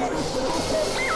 やった!